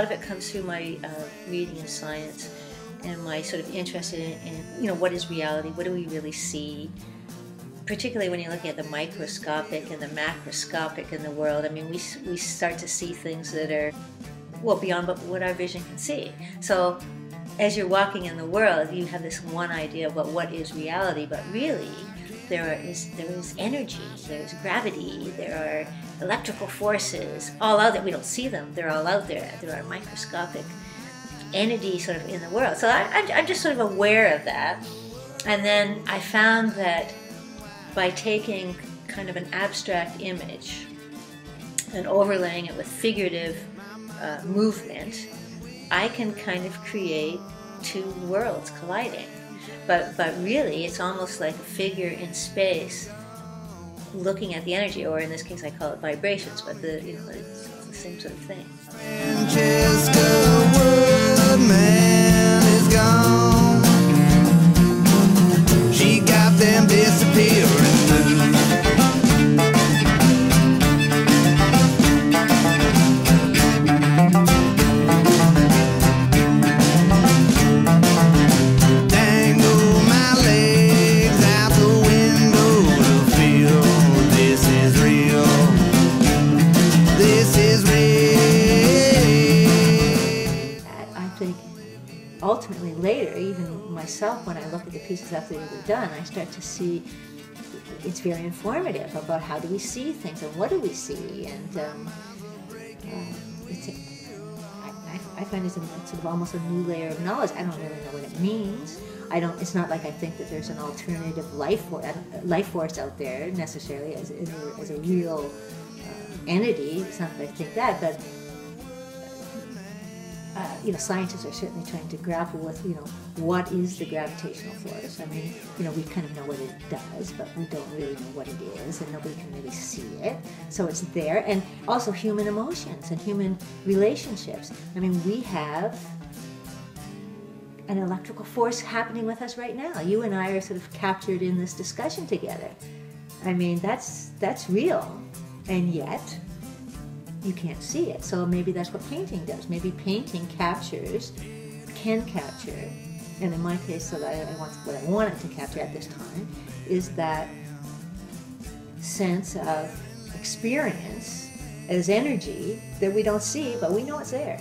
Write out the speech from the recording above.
lot of it comes through my uh, reading in science and my sort of interest in, in, you know, what is reality? What do we really see? Particularly when you're looking at the microscopic and the macroscopic in the world. I mean, we, we start to see things that are, well, beyond what our vision can see. So as you're walking in the world, you have this one idea about what is reality, but really, there is there is energy, there's gravity, there are electrical forces, all out there. We don't see them; they're all out there. There are microscopic entities sort of in the world. So I, I'm just sort of aware of that, and then I found that by taking kind of an abstract image and overlaying it with figurative uh, movement, I can kind of create two worlds colliding. But, but really, it's almost like a figure in space looking at the energy, or in this case, I call it vibrations, but the, you know, it's, the same sort of thing. Ultimately later, even myself, when I look at the pieces after they were done, I start to see it's very informative about how do we see things and what do we see, and um, uh, it's a, I, I find it's a, sort of almost a new layer of knowledge. I don't really know what it means. I don't. It's not like I think that there's an alternative life for, life force out there necessarily as, as, a, as a real uh, entity. It's not that I think that, but uh, you know, scientists are certainly trying to grapple with, you know, what is the gravitational force? I mean, you know, we kind of know what it does, but we don't really know what it is, and nobody can really see it. So it's there, and also human emotions and human relationships. I mean, we have an electrical force happening with us right now. You and I are sort of captured in this discussion together. I mean, that's that's real, and yet you can't see it. So maybe that's what painting does. Maybe painting captures, can capture, and in my case, so that I, want what I wanted to capture at this time is that sense of experience as energy that we don't see, but we know it's there.